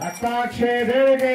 அத்தாட்சியே Devaki